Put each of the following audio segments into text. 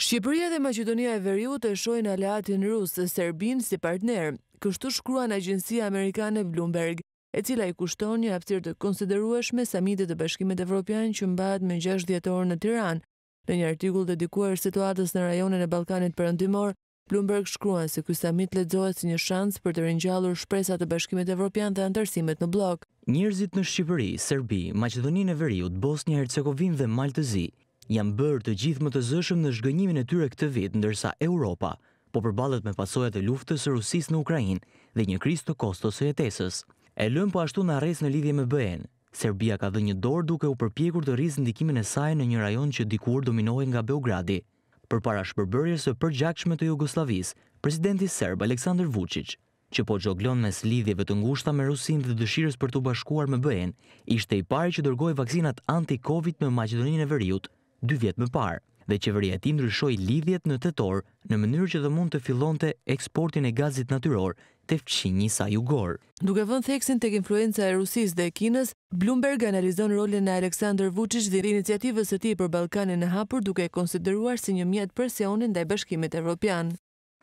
Shqipëria dhe Maqedonia e Veriut e shohin aleatin rus, Serbinë, si partner, kështu shkruan agjencia amerikane Bloomberg, e cila i kushton një hapësirë të konsiderueshme samitit të Bashkimit Evropian që mbahet më gjashtë dhjetor në Tiranë, në një artikull dedikuar situatës në rajonin e Ballkanit Perëndimor Bloomberg shkruan se ky samit lexohet si një shans për të ringjallur shpresa të Bashkimit Evropian dhe anëtarësimit në bllok. Njerëzit në Shqipëri, Serbi, Maqedoninë e Veriut, Bosnjë e Hercegovinë dhe Mal të Zi janë bërë të gjithë më të zëshëm në zhgënjimin e tyre këtë vit ndërsa Europa po përballet me pasojat e luftës së Rusisë në Ukrainë dhe një krizë të kostos së jetesës e lënë po ashtu në harresë në lidhje me BE-në. Serbia ka edhe një dorë duke u përpjekur të rrisë ndikimin e saj në një rajon që dikur dominohej nga Beogradi. Përpara shpërbërjes së përgjakshme të Jugosllavisë, presidenti serb Aleksandër Vuçiç, që po xhonglon mes lidhjeve të ngushta me Rusinë dhe dëshirës për t'u bashkuar me BE-në, ishte i pari që dërgoi vaksinat anti-Covid në Maqedoninë e Veriut dy vjet më parë dhe qeveria e tij ndryshoi ligjet në tetor në mënyrë që të mund të fillonte eksportin e gazit natyror te fqinji i saj jugor. Duke vënë theksin tek influenca e Rusisë dhe Kinës, Bloomberg analizon rolin e Aleksandër Vuçiç dhe iniciativës së tij për Ballkanin e Hapur duke e konsideruar si një mjet presioni ndaj Bashkimit Evropian.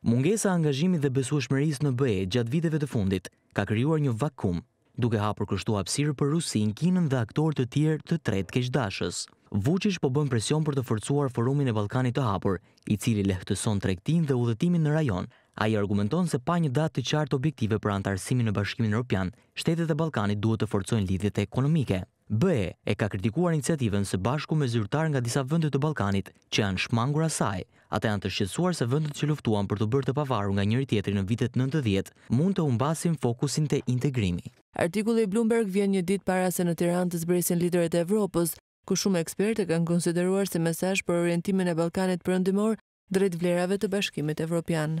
Mungesa e angazhimit dhe besueshmërisë në BE gjatë viteve të fundit ka krijuar një vakum duke hapur kështu hapësirë për Rusinë, Kinën dhe aktorë të tjerë të tretë keqdashës. Vuçiç po bën presion për të forcuar Forumin e Ballkanit të Hapur, i cili lehtëson tregtinë dhe udhëtimin në rajon. Ai argumenton se pa një datë të qartë objektive për anëtarësimin në Bashkimin Europian, shtetet e Ballkanit duhet të forcojnë lidhjet ekonomike. BE e ka kritikuar iniciativën së bashku me zyrtarë nga disa vende të Ballkanit që i janë shmangur asaj. Ata janë të shqetësuar se vendet që luftuan për t'u bërë të pavarur nga njëri-tjetri në vitet nëntëdhjetë mund të humbasin fokusin te integrimi. Artikulli i Bloomberg vjen një ditë para se në Tiranë të zbresin liderët e Evropës, ku shumë ekspertë e kanë konsideruar si mesazh për orientimin e Ballkanit Perëndimor drejt vlerave të Bashkimit Evropian.